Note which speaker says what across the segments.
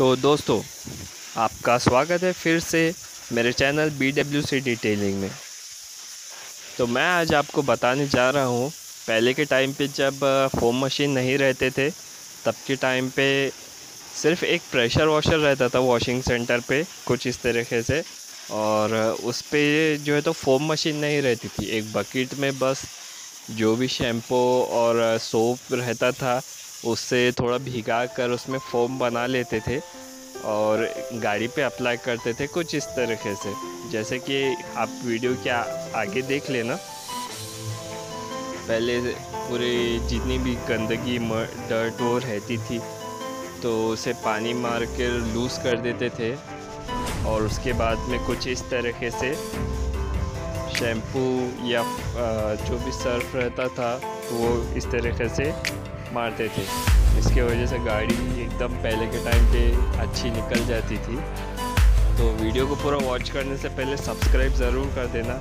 Speaker 1: तो दोस्तों, आपका स्वागत है फिर से मेरे channel B W C detailing में। तो मैं आज आपको बताने जा रहा हूँ, पहले के टाइम पे जब फोम मशीन नहीं रहते थे, तब के टाइम पे सिर्फ़ एक प्रेशर वॉशर रहता था वॉशिंग सेंटर पे, कुछ इस तरीके से। और उस पर जो है तो फोम मशीन नहीं रहती थी। एक बकेट में बस जो भी शैम्पू और सोप रहता था उससे थोड़ा भिगा कर उसमें फोम बना लेते थे और गाड़ी पे अप्लाई करते थे कुछ इस तरीके से। जैसे कि आप वीडियो के आगे देख लेना। पहले पूरे जितनी भी गंदगी डर्ट वो रहती थी तो उसे पानी मार कर लूज़ कर देते थे और उसके बाद में कुछ इस तरीके से शैम्पू या जो भी सर्फ रहता था तो वो इस तरीके से मारते थे। इसके वजह से गाड़ी एकदम पहले के टाइम पे अच्छी निकल जाती थी। तो वीडियो को पूरा वॉच करने से पहले सब्सक्राइब ज़रूर कर देना।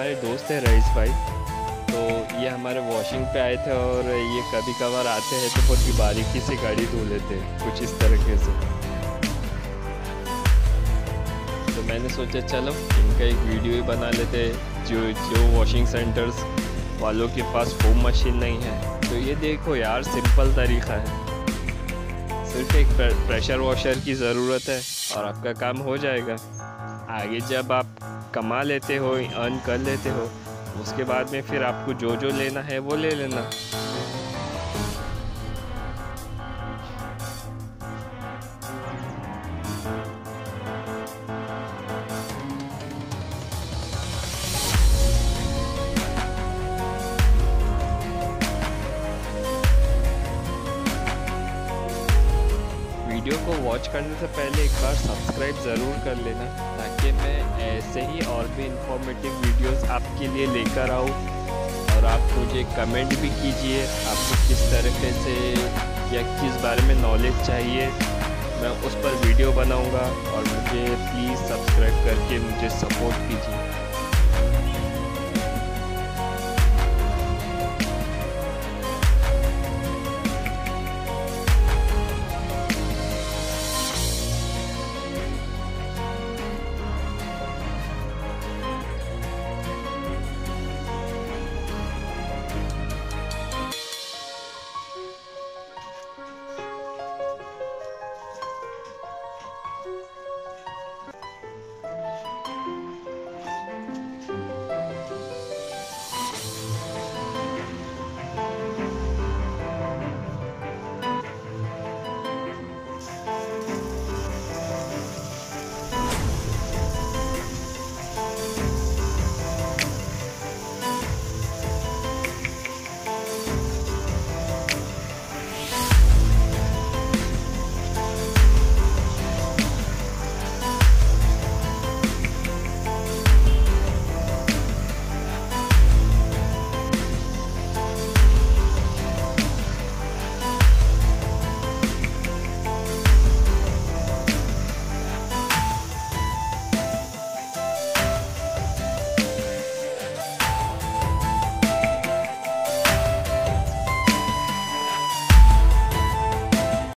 Speaker 1: हमारे दोस्त हैं रईस भाई। तो ये हमारे वॉशिंग पे आए थे और ये कभी कभार आते हैं तो बहुत ही बारीकी से गाड़ी धो लेते हैं, कुछ इस तरीके से। तो मैंने सोचा चलो, इनका एक वीडियो ही बना लेते जो जो वॉशिंग सेंटर्स वालों के पास होम मशीन नहीं है। तो ये देखो यार सिंपल तरीका है। सिर्फ़ एक प्रेशर वॉशर की ज़रूरत है और आपका काम हो जाएगा। आगे जब आप कमा लेते हो अर्न कर लेते हो, उसके बाद में फिर आपको जो जो लेना है वो ले लेना। वीडियो को वॉच करने से पहले एक बार सब्सक्राइब ज़रूर कर लेना, ताकि मैं ऐसे ही और भी इंफॉर्मेटिव वीडियोस आपके लिए लेकर आऊँ। और आप मुझे कमेंट भी कीजिए, आपको किस तरीके से या किस बारे में नॉलेज चाहिए, मैं उस पर वीडियो बनाऊँगा। और मुझे प्लीज़ सब्सक्राइब करके मुझे सपोर्ट कीजिए।